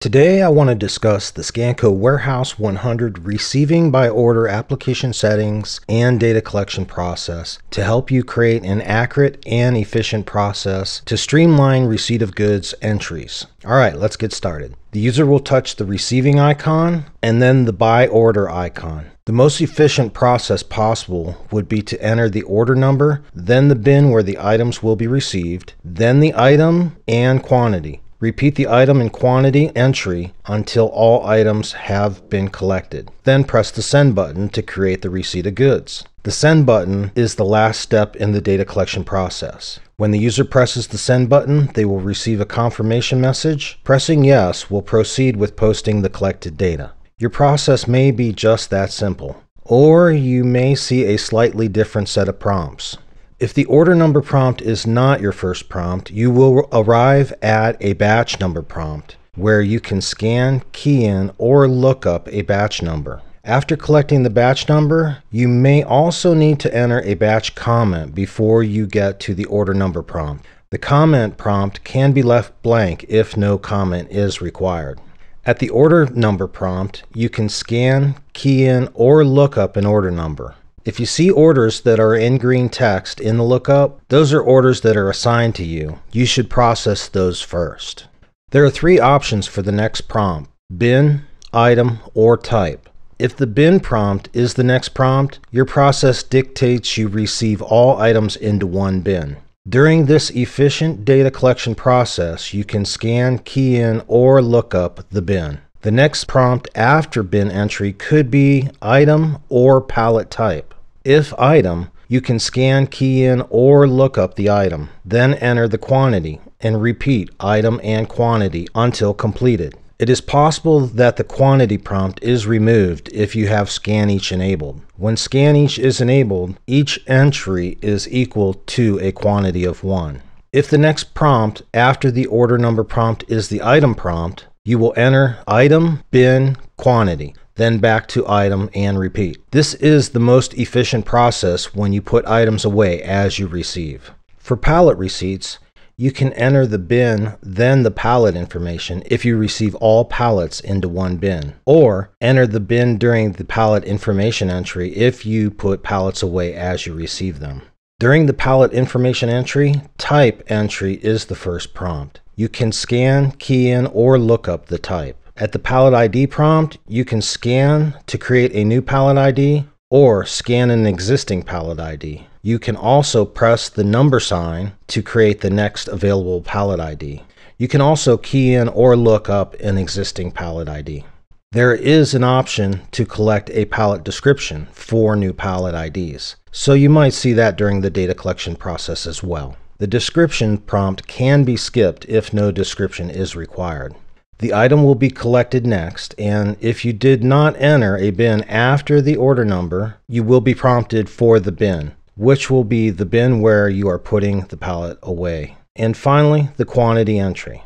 Today I want to discuss the Scanco Warehouse 100 receiving by order application settings and data collection process to help you create an accurate and efficient process to streamline receipt of goods entries. Alright, let's get started. The user will touch the receiving icon and then the by order icon. The most efficient process possible would be to enter the order number, then the bin where the items will be received, then the item and quantity. Repeat the item and quantity entry until all items have been collected. Then press the Send button to create the receipt of goods. The Send button is the last step in the data collection process. When the user presses the Send button, they will receive a confirmation message. Pressing Yes will proceed with posting the collected data. Your process may be just that simple, or you may see a slightly different set of prompts. If the order number prompt is not your first prompt, you will arrive at a batch number prompt where you can scan, key in, or look up a batch number. After collecting the batch number, you may also need to enter a batch comment before you get to the order number prompt. The comment prompt can be left blank if no comment is required. At the order number prompt, you can scan, key in, or look up an order number. If you see orders that are in green text in the lookup, those are orders that are assigned to you. You should process those first. There are three options for the next prompt, bin, item, or type. If the bin prompt is the next prompt, your process dictates you receive all items into one bin. During this efficient data collection process, you can scan, key in, or look up the bin. The next prompt after bin entry could be item or pallet type. If item, you can scan, key in, or look up the item. Then enter the quantity and repeat item and quantity until completed. It is possible that the quantity prompt is removed if you have scan each enabled. When scan each is enabled, each entry is equal to a quantity of 1. If the next prompt after the order number prompt is the item prompt, you will enter item, bin, quantity then back to item and repeat. This is the most efficient process when you put items away as you receive. For pallet receipts, you can enter the bin, then the pallet information if you receive all pallets into one bin, or enter the bin during the pallet information entry if you put pallets away as you receive them. During the pallet information entry, type entry is the first prompt. You can scan, key in, or look up the type. At the pallet ID prompt, you can scan to create a new pallet ID or scan an existing pallet ID. You can also press the number sign to create the next available pallet ID. You can also key in or look up an existing pallet ID. There is an option to collect a pallet description for new pallet IDs, so you might see that during the data collection process as well. The description prompt can be skipped if no description is required. The item will be collected next, and if you did not enter a bin after the order number, you will be prompted for the bin, which will be the bin where you are putting the pallet away. And finally, the quantity entry.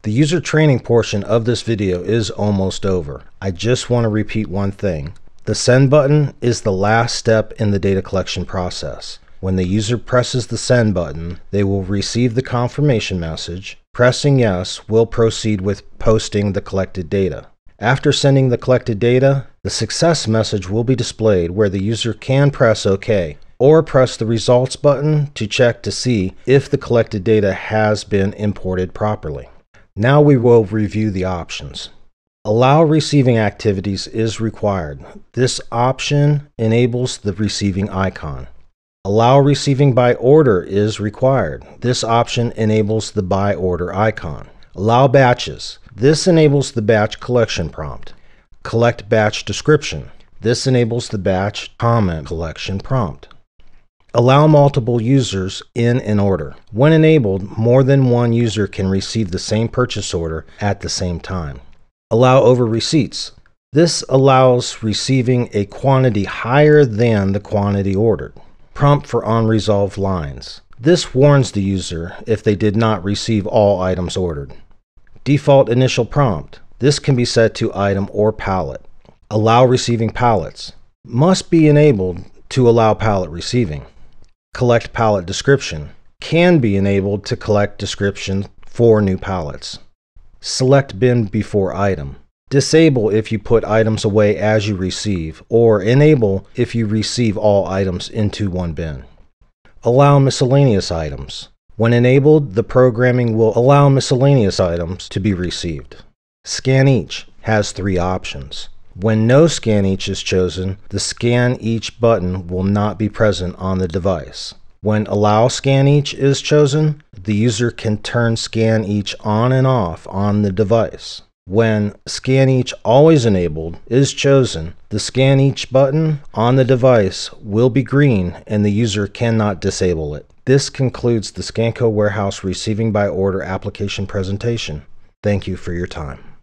The user training portion of this video is almost over. I just want to repeat one thing. The send button is the last step in the data collection process. When the user presses the send button, they will receive the confirmation message. Pressing yes will proceed with posting the collected data. After sending the collected data, the success message will be displayed where the user can press OK or press the results button to check to see if the collected data has been imported properly. Now we will review the options. Allow receiving activities is required. This option enables the receiving icon. Allow receiving by order is required. This option enables the by order icon. Allow batches. This enables the batch collection prompt. Collect batch description. This enables the batch comment collection prompt. Allow multiple users in an order. When enabled, more than one user can receive the same purchase order at the same time. Allow over receipts. This allows receiving a quantity higher than the quantity ordered prompt for unresolved lines. This warns the user if they did not receive all items ordered. Default initial prompt. This can be set to item or pallet. Allow receiving pallets. Must be enabled to allow pallet receiving. Collect pallet description. Can be enabled to collect description for new pallets. select bin before item. Disable if you put items away as you receive, or enable if you receive all items into one bin. Allow miscellaneous items. When enabled, the programming will allow miscellaneous items to be received. Scan Each has three options. When no Scan Each is chosen, the Scan Each button will not be present on the device. When Allow Scan Each is chosen, the user can turn Scan Each on and off on the device. When Scan Each Always Enabled is chosen, the Scan Each button on the device will be green and the user cannot disable it. This concludes the Scanco Warehouse Receiving by Order application presentation. Thank you for your time.